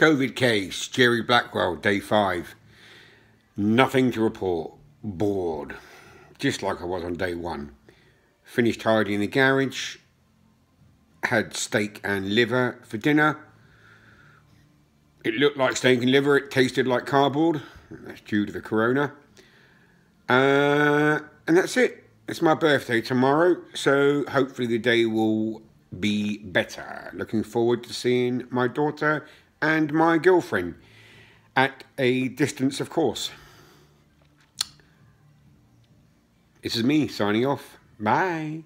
COVID case, Jerry Blackwell, day five. Nothing to report. Bored. Just like I was on day one. Finished tidying the garage. Had steak and liver for dinner. It looked like steak and liver. It tasted like cardboard. That's due to the corona. Uh, and that's it. It's my birthday tomorrow, so hopefully the day will be better. Looking forward to seeing my daughter and my girlfriend at a distance, of course. This is me signing off. Bye.